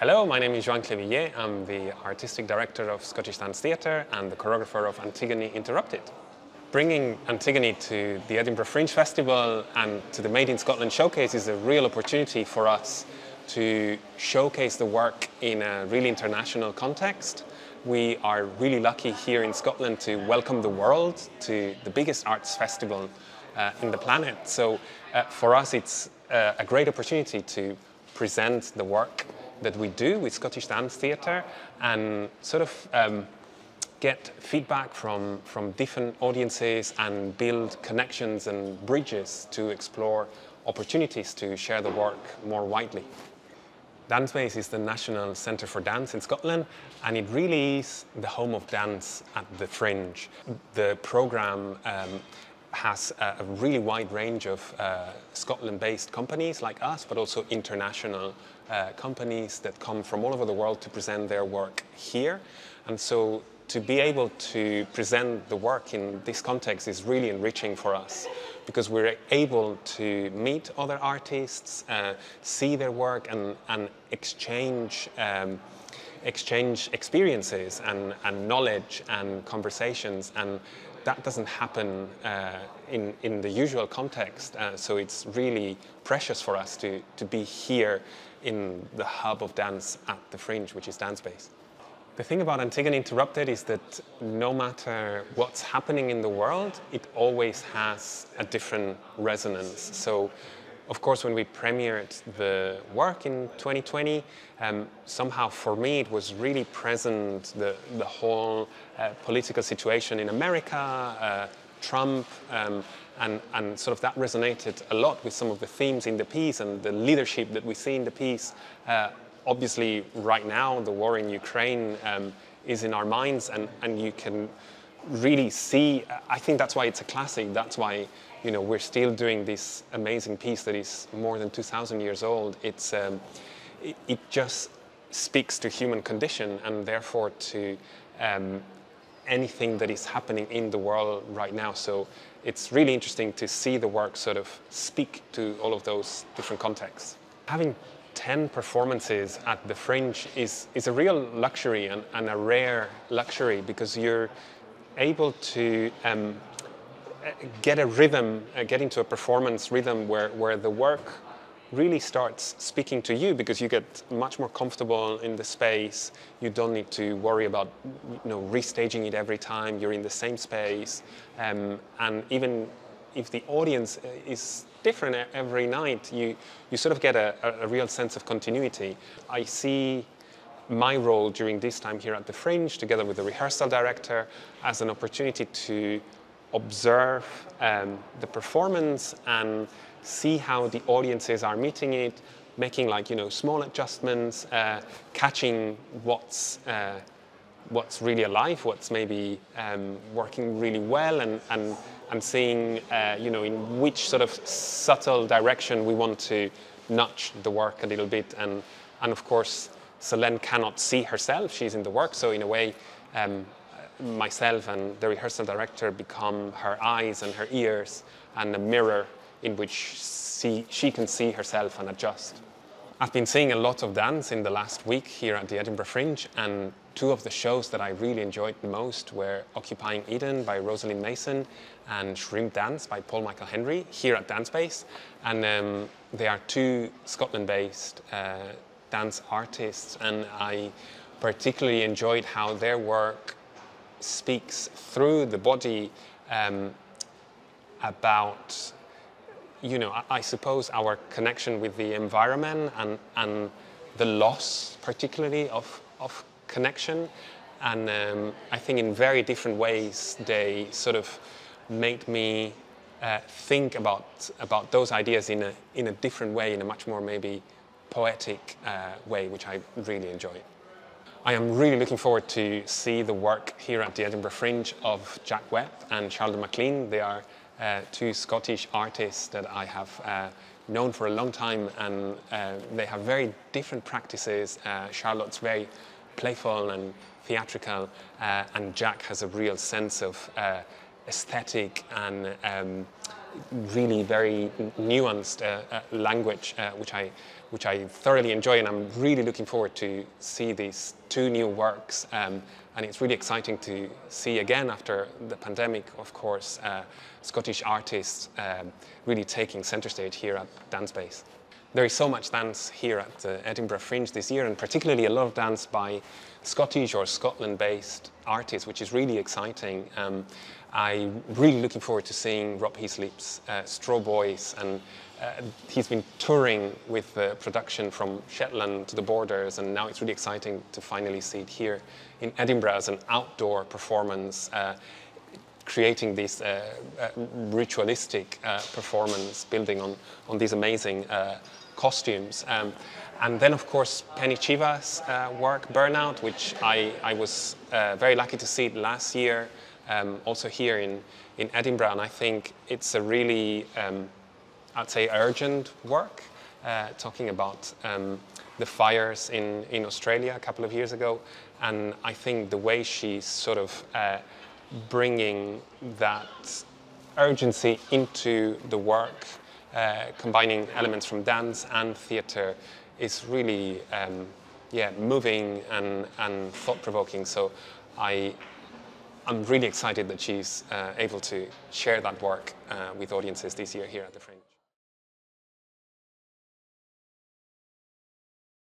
Hello, my name is Joan Clevillé. I'm the artistic director of Scottish Dance Theatre and the choreographer of Antigone Interrupted. Bringing Antigone to the Edinburgh Fringe Festival and to the Made in Scotland showcase is a real opportunity for us to showcase the work in a really international context. We are really lucky here in Scotland to welcome the world to the biggest arts festival uh, in the planet. So uh, for us, it's uh, a great opportunity to present the work that we do with Scottish Dance Theatre and sort of um, get feedback from, from different audiences and build connections and bridges to explore opportunities to share the work more widely. DanceBase is the National Centre for Dance in Scotland and it really is the home of dance at the fringe. The programme um, has a, really wide range of uh, Scotland-based companies like us, but also international uh, companies that come from all over the world to present their work here. And so to be able to present the work in this context is really enriching for us because we're able to meet other artists, uh, see their work and, and exchange um, exchange experiences and, and knowledge and conversations and that doesn't happen uh, in, in the usual context. Uh, so it's really precious for us to, to be here in the hub of dance at the Fringe, which is DanceBase. The thing about Antigone Interrupted is that no matter what's happening in the world, it always has a different resonance. So of course, when we premiered the work in 2020, um, somehow for me it was really present the, the whole uh, political situation in America, uh, Trump, um, and, and sort of that resonated a lot with some of the themes in the piece and the leadership that we see in the piece. Uh, obviously, right now, the war in Ukraine um, is in our minds, and, and you can really see, I think that's why it's a classic, that's why you know, we're still doing this amazing piece that is more than 2,000 years old. It's, um, it, it, just speaks to human condition and therefore to um, anything that is happening in the world right now. So it's really interesting to see the work sort of speak to all of those different contexts. Having 10 performances at the Fringe is, is a real luxury and, and a rare luxury because you're able to um, get a rhythm, uh, get into a performance rhythm where, where the work really starts speaking to you because you get much more comfortable in the space. You don't need to worry about you know, restaging it every time. You're in the same space. Um, and even if the audience uh, is different every night, you, you sort of get a, a real sense of continuity. I see my role during this time here at the Fringe, together with the rehearsal director, as an opportunity to observe um, the performance and see how the audiences are meeting it, making like you know small adjustments, uh, catching what's uh, what's really alive, what's maybe um, working really well, and and and seeing uh, you know in which sort of subtle direction we want to nudge the work a little bit, and and of course Solène cannot see herself; she's in the work, so in a way. Um, myself and the rehearsal director become her eyes and her ears and a mirror in which she, she can see herself and adjust. I've been seeing a lot of dance in the last week here at the Edinburgh Fringe, and two of the shows that I really enjoyed the most were Occupying Eden by Rosalind Mason and Shrimp Dance by Paul Michael Henry here at DanceBase. And um, they are two Scotland based uh, dance artists, and I particularly enjoyed how their work speaks through the body um, about, you know, I, suppose our connection with the environment and, and the loss, particularly of, of connection. And um, I think in very different ways, they sort of made me uh, think about, about those ideas in a, in a different way, in a much more maybe poetic uh, way, which I really enjoy. I am really looking forward to see the work here at the Edinburgh Fringe of Jack Webb and Charlotte MacLean. They are uh, two Scottish artists that I have uh, known for a long time and uh, they have very different practices. Uh, Charlotte's very playful and theatrical uh, and Jack has a real sense of uh, aesthetic and um, really very nuanced uh, uh, language, uh, which I which I thoroughly enjoy, and I'm really looking forward to see these two new works. Um, and it's really exciting to see again after the pandemic, of course, uh, Scottish artists um, really taking centre stage here at DanceBase. There is so much dance here at the Edinburgh Fringe this year, and particularly a lot of dance by Scottish or Scotland-based artists, which is really exciting. Um, I'm really looking forward to seeing Rob Heaslip's uh, Straw Boys, and uh, he's been touring with the production from Shetland to the borders, and now it's really exciting to finally see it here in Edinburgh as an outdoor performance. Uh, creating this uh, uh, ritualistic uh, performance, building on, on these amazing costumes. Um, and then, of course, Penny Chivas' work, Burnout, which I, I was very lucky to see last year, um, also here in, in Edinburgh. And I think it's a really, um, I'd say, urgent work, talking about um, the fires in, in Australia a couple of years ago. And I think the way she's sort of uh, bringing that urgency into the work uh, combining elements from dance and theatre is really um, yeah, moving and, and thought-provoking. So I, I'm really excited that she's uh, able to share that work uh, with audiences this year here at the Fringe.